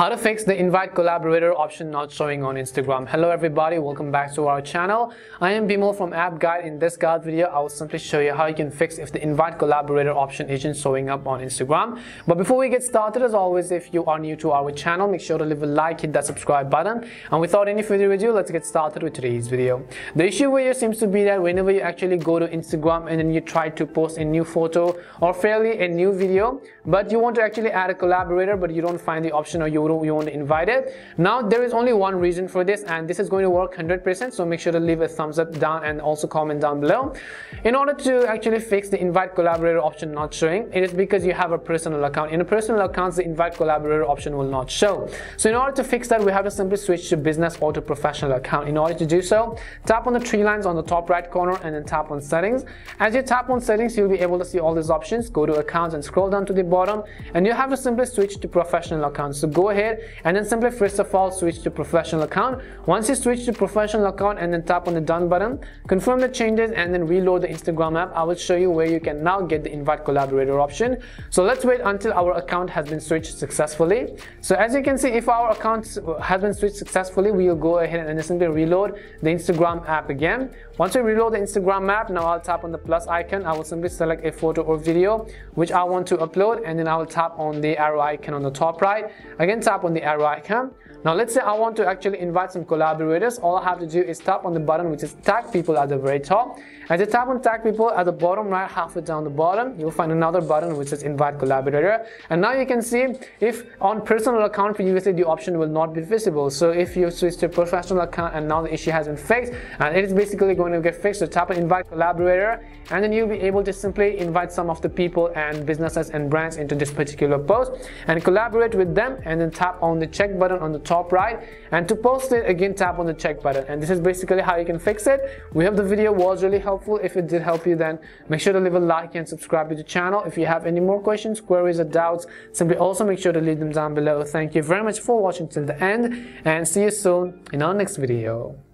How to fix the invite collaborator option not showing on Instagram. Hello everybody, welcome back to our channel. I am Bimal from App Guide. In this guide video, I will simply show you how you can fix if the invite collaborator option isn't showing up on Instagram. But before we get started, as always, if you are new to our channel, make sure to leave a like, hit that subscribe button. And without any further ado, let's get started with today's video. The issue here seems to be that whenever you actually go to Instagram and then you try to post a new photo or fairly a new video, but you want to actually add a collaborator, but you don't find the option or you you want to invite it. Now there is only one reason for this and this is going to work 100% so make sure to leave a thumbs up down and also comment down below. In order to actually fix the invite collaborator option not showing it is because you have a personal account. In a personal account the invite collaborator option will not show. So in order to fix that we have to simply switch to business or to professional account. In order to do so tap on the three lines on the top right corner and then tap on settings. As you tap on settings you'll be able to see all these options. Go to accounts and scroll down to the bottom and you have to simply switch to professional account. So go ahead and then simply first of all switch to professional account. Once you switch to professional account and then tap on the done button confirm the changes and then reload the instagram app. I will show you where you can now get the invite collaborator option. So let's wait until our account has been switched successfully. So as you can see if our account has been switched successfully we will go ahead and simply reload the instagram app again. Once we reload the instagram app now i'll tap on the plus icon. I will simply select a photo or video which i want to upload and then i will tap on the arrow icon on the top right. Again tap on the arrow icon now let's say I want to actually invite some collaborators. All I have to do is tap on the button which is tag people at the very top. As you tap on tag people at the bottom right halfway down the bottom, you'll find another button which is invite collaborator. And now you can see if on personal account previously the option will not be visible. So if you switch to professional account and now the issue has been fixed and it is basically going to get fixed, so tap on invite collaborator and then you'll be able to simply invite some of the people and businesses and brands into this particular post and collaborate with them and tap on the check button on the top right and to post it again tap on the check button. And this is basically how you can fix it. We hope the video was really helpful. If it did help you then make sure to leave a like and subscribe to the channel. If you have any more questions queries or doubts simply also make sure to leave them down below. Thank you very much for watching till the end and see you soon in our next video